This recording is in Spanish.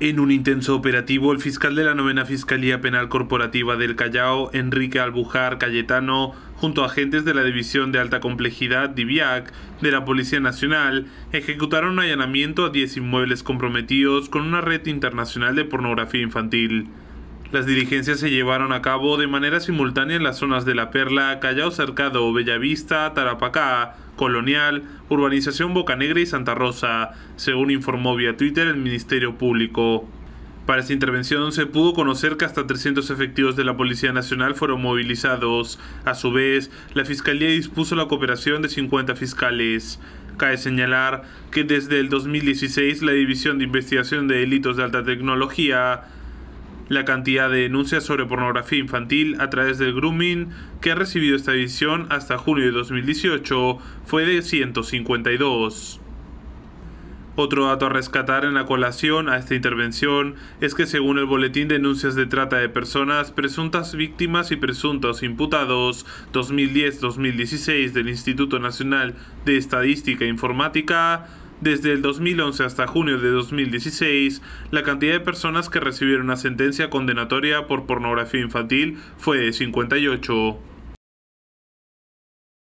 En un intenso operativo, el fiscal de la novena Fiscalía Penal Corporativa del Callao, Enrique Albujar Cayetano, junto a agentes de la División de Alta Complejidad DIVIAC de la Policía Nacional, ejecutaron un allanamiento a 10 inmuebles comprometidos con una red internacional de pornografía infantil. Las diligencias se llevaron a cabo de manera simultánea en las zonas de La Perla, Callao Cercado, Bellavista, Tarapacá, Colonial, Urbanización Bocanegra y Santa Rosa, según informó vía Twitter el Ministerio Público. Para esta intervención se pudo conocer que hasta 300 efectivos de la Policía Nacional fueron movilizados. A su vez, la Fiscalía dispuso la cooperación de 50 fiscales. Cabe señalar que desde el 2016 la División de Investigación de Delitos de Alta Tecnología la cantidad de denuncias sobre pornografía infantil a través del grooming que ha recibido esta división hasta junio de 2018 fue de 152. Otro dato a rescatar en la colación a esta intervención es que según el Boletín de Denuncias de Trata de Personas, presuntas víctimas y presuntos imputados 2010-2016 del Instituto Nacional de Estadística e Informática, desde el 2011 hasta junio de 2016, la cantidad de personas que recibieron una sentencia condenatoria por pornografía infantil fue de 58.